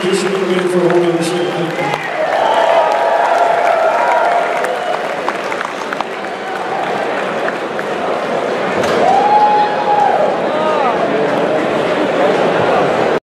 Thank you, Superman, for holding this.